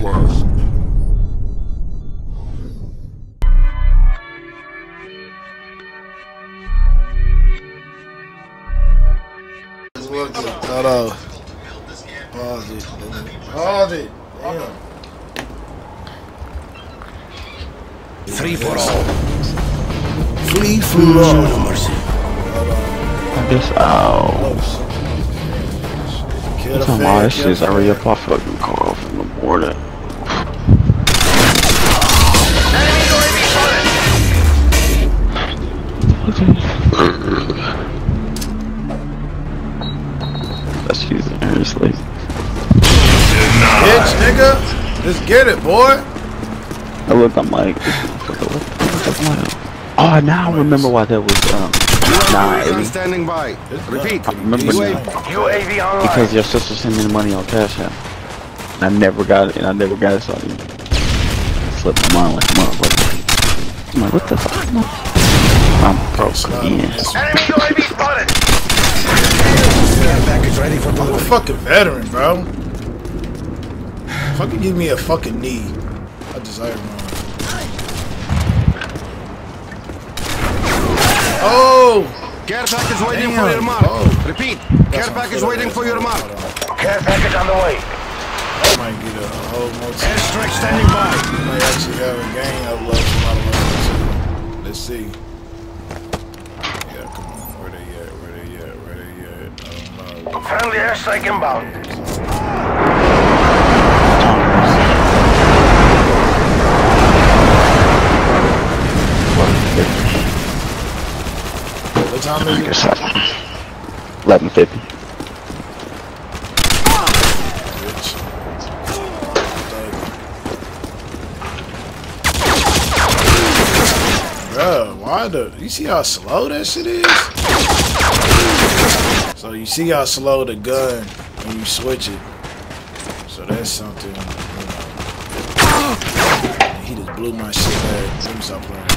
classic. Hold on. Pause it. Pause it. Damn. Free for all. Free for all. No mercy. I guess, ow. Kill the Some fan, all this kill shit's already up. I fucking call off in the morning. That's using her sleep. Bitch, nigga. Just get it, boy. I look, I'm like, what the fuck Oh, now I remember why that was, um, nah, UAV Eddie. standing by. Repeat. I remember UAV. now. UAV online. Because your sister sent me the money on Cash App. And I never got it, and I never got it, so I slipped my mind like a motherfucker. I'm like, what the fuck? I'm broke again. Enemy UAV spotted. Package ready for I'm a fucking veteran, bro. Fucking give me a fucking knee. I deserve one. Oh! Care package waiting for your mark. Oh. Repeat. That's Care package shit. waiting for your mark. Hold on. Care package on the way. I might get a whole motel. Airstrike standing by. I might actually have a gang upload from my level. Let's see. Yeah, come on. Where they at? Where they at? Where they at? I don't know. Friendly airstrike inbound. What time is it? 1150. Bitch. Bro, why the you see how slow that shit is? So you see how slow the gun when you switch it. So that's something. Know. He just blew my shit back. Let me stop playing.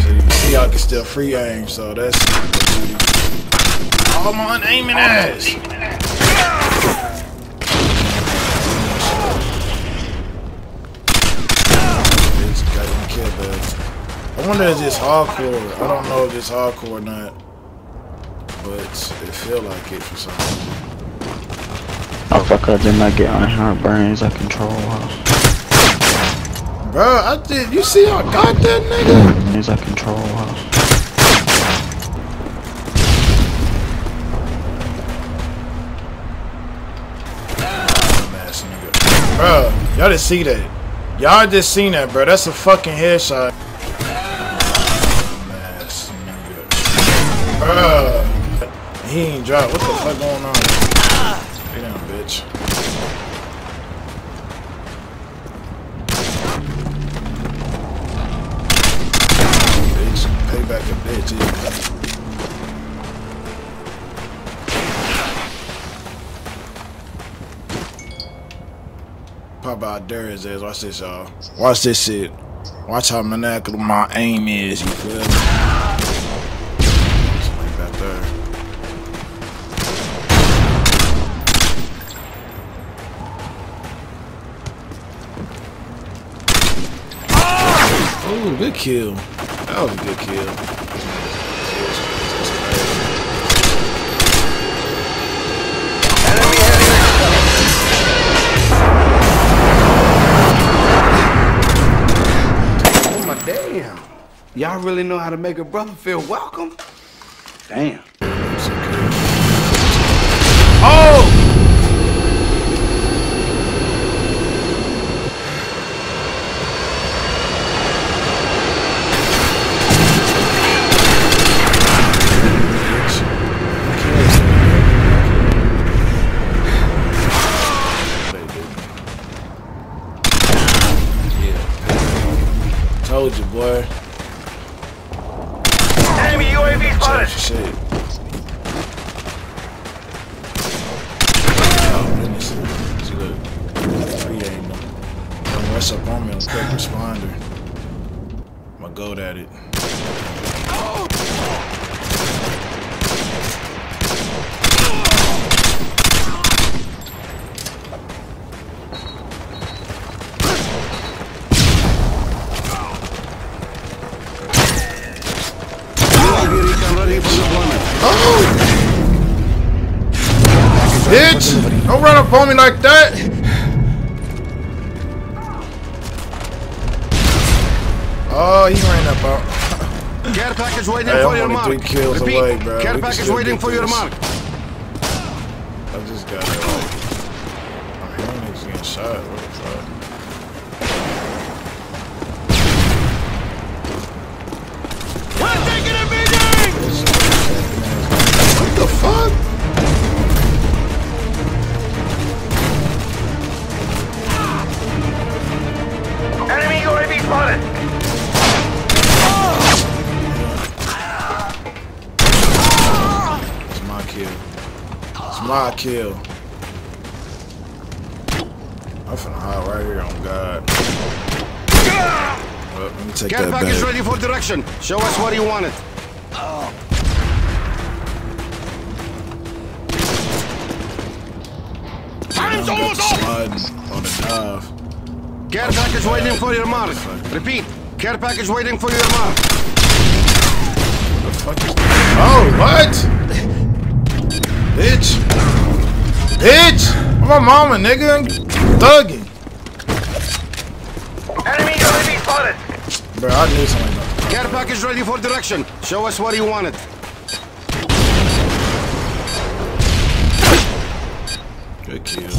So you see I can still free aim, so that's all my aiming ass. Bitch, got him killed, but I wonder if this hardcore. I don't know if it's hardcore or not, but it feel like it for some reason. Oh fuck, I did not get unharmed brains. I control her. Bro, I did. You see I got that nigga? Brains, I control nigga. Bro, y'all didn't see that. Y'all just seen that, bro. That's a fucking headshot. Bro. He ain't dropped. What the fuck going on? Down, bitch. Bitch, payback a bitch. yeah. Pop out there his ass. Watch this, y'all. Watch this shit. Watch how maniacal my aim is. You feel me? Just like that there. Ah! Ooh, good kill. That was a good kill. Oh my damn. Y'all really know how to make a brother feel welcome? Damn. Oh! Pops up on me on quick responder. I'ma go at it. Bitch! Don't run up on me like that! Oh, he ran up out. Care package waiting Hey, for I'm your mark. three kills Repeat, away, bro. care We package waiting for your mark. I just got it. I'm hearing niggas getting shot. What the fuck? What the fuck? My kill. I'm finna hide right here on God. Well, let me take Care that package back. ready for direction. Show us what you wanted. Time's almost Sliding on the dive. Care package waiting for your mark. Repeat, care package waiting for your mark. The fuck is Oh, what? Bitch. Bitch! I'm my mama, nigga. Thugging. Enemy UAV spotted. Bro, I knew something like. Care package ready for direction. Show us what you wanted. Good kill.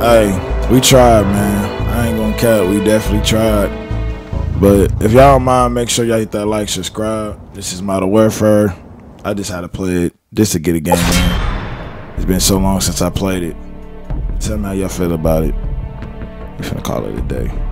Hey, we tried, man. I ain't gonna cut. We definitely tried. But if y'all don't mind, make sure y'all hit that like, subscribe. This is Modern Warfare. I just had to play it just to get a game in. It's been so long since I played it. Tell me how y'all feel about it. We're gonna call it a day.